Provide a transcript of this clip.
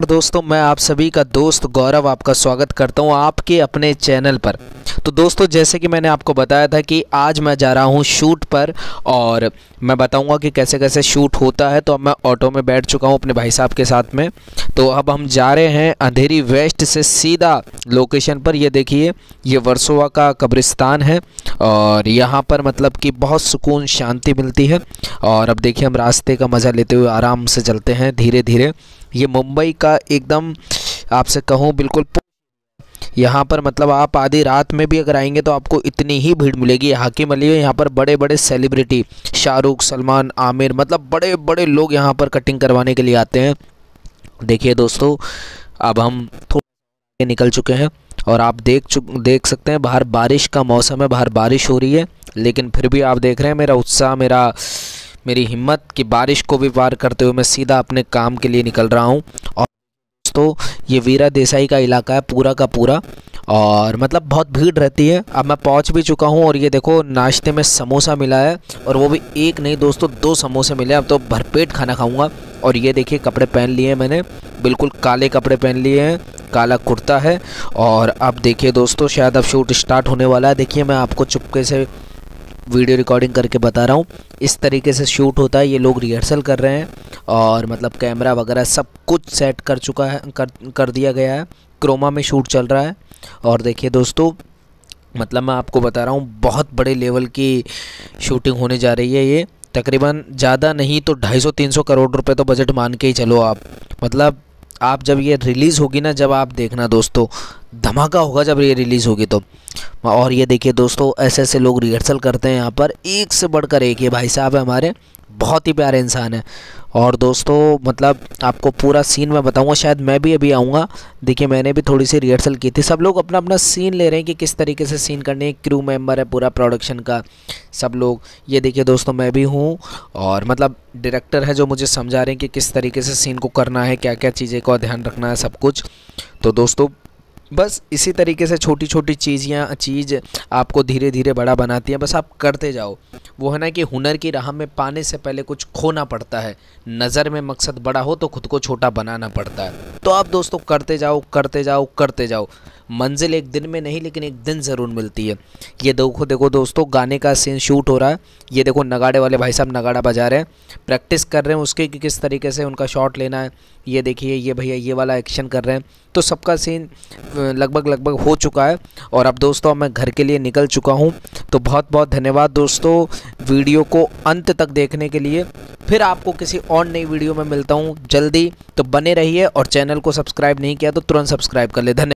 दोस्तों, मैं आप सभी का दोस्त गौरव आपका स्वागत करता हूँ आपके अपने चैनल पर। तो दोस्तों, जैसे कि मैंने आपको बताया था कि आज मैं जा रहा हूँ शूट पर और मैं बताऊँगा कि कैसे कैसे शूट होता है। तो अब मैं ऑटो में बैठ चुका हूँ अपने भाई साहब के साथ में। तो अब हम जा रहे हैं अंधेरी वेस्ट से सीधा लोकेशन पर। ये देखिए, ये वर्सोवा का कब्रिस्तान है और यहाँ पर मतलब कि बहुत सुकून, शांति मिलती है। और अब देखिए, हम रास्ते का मज़ा लेते हुए आराम से चलते हैं धीरे धीरे ये मुंबई का एकदम, आपसे कहूँ बिल्कुल यहाँ पर मतलब आप आधी रात में भी अगर आएँगे तो आपको इतनी ही भीड़ मिलेगी। हाकिम अली यहाँ पर बड़े बड़े सेलिब्रिटी शाहरुख, सलमान, आमिर मतलब बड़े बड़े लोग यहाँ पर कटिंग करवाने के लिए आते हैं। देखिए दोस्तों, अब हम थोड़े निकल चुके हैं और आप देख चुक देख सकते हैं बाहर बारिश का मौसम है, बाहर बारिश हो रही है, लेकिन फिर भी आप देख रहे हैं मेरा उत्साह, मेरा मेरी हिम्मत कि बारिश को भी पार करते हुए मैं सीधा अपने काम के लिए निकल रहा हूँ। और दोस्तों, ये वीरा देसाई का इलाका है, पूरा का पूरा। और मतलब बहुत भीड़ रहती है। अब मैं पहुँच भी चुका हूँ और ये देखो, नाश्ते में समोसा मिला है। और वो भी एक नहीं, दोस्तों, दो समोसे मिले अब तो भरपेट खाना खाऊँगा। और ये देखिए, कपड़े पहन लिए हैं मैंने। बिल्कुल काले कपड़े पहन लिए हैं। काला कुर्ता है। और अब देखिए, दोस्तों, शायद अब शूट स्टार्ट होने वाला है। देखिए, मैं आपको चुपके से वीडियो रिकॉर्डिंग करके बता रहा हूँ। इस तरीके से शूट होता है, ये लोग रिहर्सल कर रहे हैं और मतलब कैमरा वगैरह सब कुछ सेट कर चुका है, कर कर दिया गया है। क्रोमा में शूट चल रहा है और देखिए दोस्तों मतलब मैं आपको बता रहा हूँ, बहुत बड़े लेवल की शूटिंग होने जा रही है ये। तकरीबन ज़्यादा नहीं तो 250-300 करोड़ रुपए तो बजट मान के ही चलो आप। मतलब आप जब ये रिलीज़ होगी ना, जब आप देखना दोस्तों, धमाका होगा जब ये रिलीज़ होगी तो। और ये देखिए दोस्तों ऐसे ऐसे लोग रिहर्सल करते हैं यहाँ पर, एक से बढ़कर एक ये भाई साहब है हमारे। बहुत ही प्यारे इंसान है। और दोस्तों मतलब आपको पूरा सीन मैं बताऊँगा, शायद मैं भी अभी आऊँगा। देखिए, मैंने भी थोड़ी सी रिहर्सल की थी। सब लोग अपना अपना सीन ले रहे हैं कि किस तरीके से सीन करने है। क्रू मेंबर है पूरा प्रोडक्शन का, सब लोग। ये देखिए दोस्तों, मैं भी हूँ और मतलब डायरेक्टर है जो मुझे समझा रहे हैं कि किस तरीके से सीन को करना है क्या क्या चीज़ें का ध्यान रखना है, सब कुछ। तो दोस्तों बस इसी तरीके से छोटी छोटी चीज़ियाँ, चीज़ आपको धीरे धीरे बड़ा बनाती हैं। बस आप करते जाओ। वो है ना कि हुनर की राह में पाने से पहले कुछ खोना पड़ता है। नज़र में मकसद बड़ा हो तो खुद को छोटा बनाना पड़ता है। तो आप दोस्तों करते जाओ करते जाओ करते जाओ। मंजिल एक दिन में नहीं, लेकिन एक दिन ज़रूर मिलती है। ये देखो देखो दोस्तों, गाने का सीन शूट हो रहा है। ये देखो नगाड़े वाले भाई साहब नगाड़ा बजा रहे हैं। प्रैक्टिस कर रहे हैं उसके कि किस तरीके से उनका शॉट लेना है। ये देखिए, ये भैया ये वाला एक्शन कर रहे हैं। तो सबका सीन लगभग लगभग हो चुका है। और अब दोस्तों मैं घर के लिए निकल चुका हूँ। तो बहुत बहुत धन्यवाद दोस्तों वीडियो को अंत तक देखने के लिए। फिर आपको किसी और नई वीडियो में मिलता हूँ जल्दी। तो बने रहिए और चैनल को सब्सक्राइब नहीं किया तो तुरंत सब्सक्राइब कर ले। धन्यवाद